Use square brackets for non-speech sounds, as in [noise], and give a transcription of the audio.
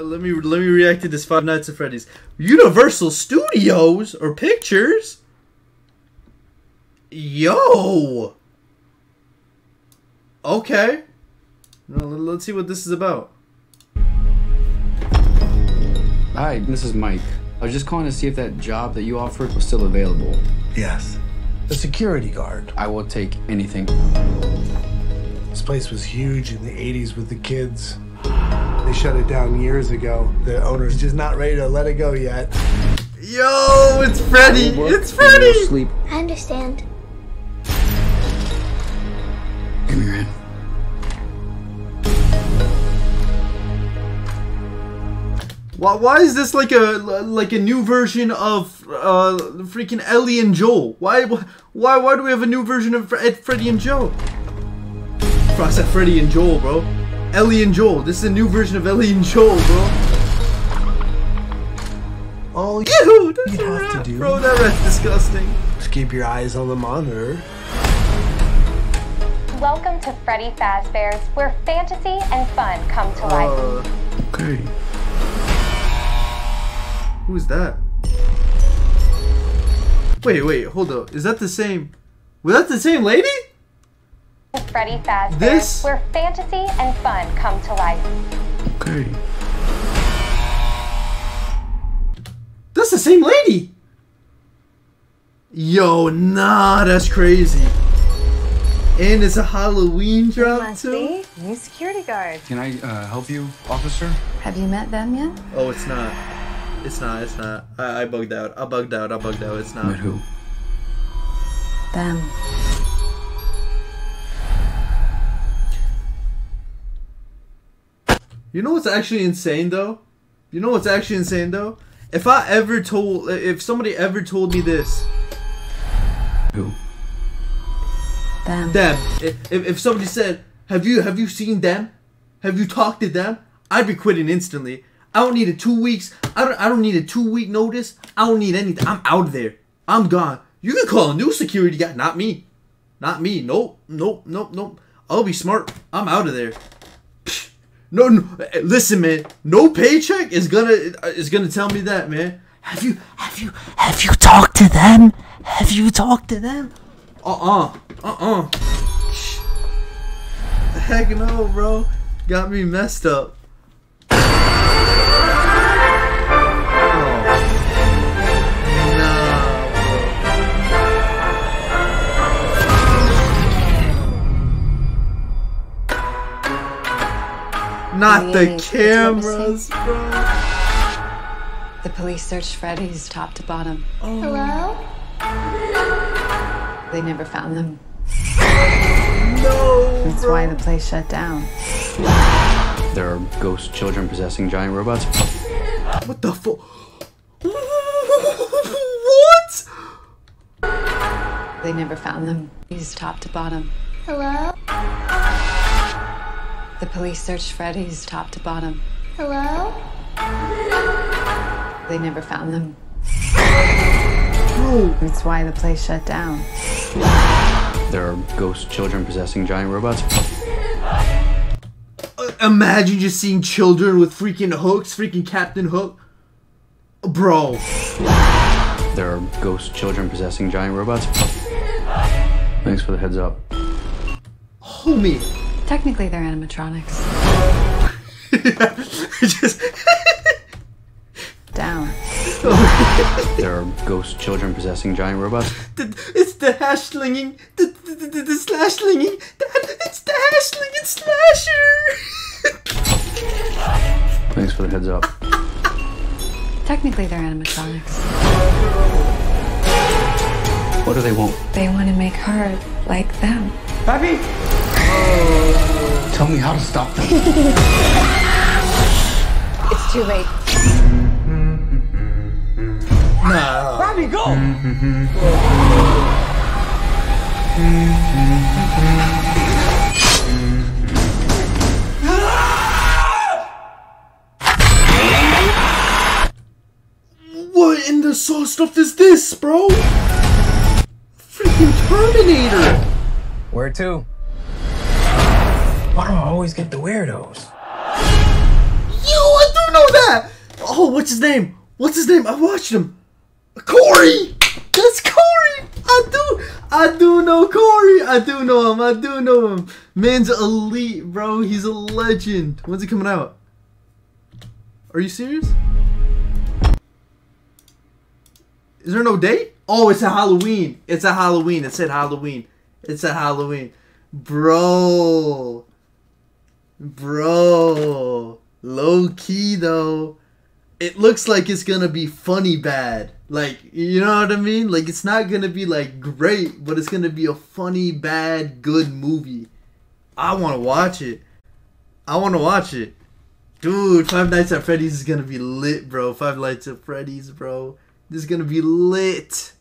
Uh, let me let me react to this Five Nights at Freddy's. Universal Studios or Pictures? Yo. Okay. Well, let's see what this is about. Hi, this is Mike. I was just calling to see if that job that you offered was still available. Yes. The security guard. I will take anything. This place was huge in the 80s with the kids. They shut it down years ago. The owner's just not ready to let it go yet. Yo, it's Freddy! It's Freddy! Sleep. I understand. Give me your hand. Why, why is this like a like a new version of uh freaking Ellie and Joel? Why why why do we have a new version of Ed, Freddy and Joe? Bro, I said Freddy and Joel, bro. Ellie and Joel. This is a new version of Ellie and Joel, bro. All Ew, you a have rat, to do bro. That rat's disgusting. Just keep your eyes on the monitor. Welcome to Freddy Fazbear's, where fantasy and fun come to life. Uh, Okay. who's that? Wait, wait, hold up. Is that the same? Was that the same lady? Freddy Fazbear's, This- where fantasy and fun come to life. Okay. That's the same lady. Yo, nah, that's crazy. And it's a Halloween drop Must too. be. New security guard. Can I uh, help you, officer? Have you met them yet? Oh, it's not. It's not. It's not. I, I bugged out. I bugged out. I bugged out. It's Met not. who? Them. You know what's actually insane though? You know what's actually insane though? If I ever told, if somebody ever told me this, Who? Them. them, if, if somebody said, "Have you have you seen them? Have you talked to them?" I'd be quitting instantly. I don't need a two weeks. I don't. I don't need a two week notice. I don't need anything. I'm out of there. I'm gone. You can call a new security guy, not me. Not me. Nope. Nope. Nope. Nope. I'll be smart. I'm out of there. No, no. eh, Listen, man. No paycheck is gonna is gonna tell me that, man. Have you have you have you talked to them? Have you talked to them? Uh uh. Uh uh. Heck no, bro. Got me messed up. Not the cameras, bro. The police searched Freddy's top to bottom. Hello? They never found them. No, That's bro. why the place shut down. There are ghost children possessing giant robots. What the fuck? what? They never found them. He's top to bottom. Hello? The police searched Freddy's top to bottom. Hello? They never found them. Bro, That's why the place shut down. There are ghost children possessing giant robots. uh, imagine just seeing children with freaking hooks, freaking Captain Hook. Bro, There are ghost children possessing giant robots. Thanks for the heads up. homie. Technically, they're animatronics. [laughs] just Down. There are ghost children possessing giant robots. the, it's the hash slinging, the, the, the, the, the slash slinging. It's the hash slinging slasher. Thanks for the heads up. Technically, they're animatronics. What do they want? They want to make her like them. Tell me how to stop them. [laughs] It's too late. What in the saw stuff is this, bro? Freaking Terminator. Where to? Why do I always get the weirdos? Yo, I do know that! Oh, what's his name? What's his name? I watched him. Cory. That's Cory. I do. I do know Cory. I do know him. I do know him. Man's elite, bro. He's a legend. When's he coming out? Are you serious? Is there no date? Oh, it's a Halloween. It's a Halloween. It said Halloween. It's a Halloween. Bro. Bro. Low key though. It looks like it's gonna be funny bad. Like, you know what I mean? Like it's not gonna be like great, but it's gonna be a funny, bad, good movie. I wanna watch it. I wanna watch it. Dude, Five Nights at Freddy's is gonna be lit, bro. Five Nights at Freddy's, bro. This is gonna be lit.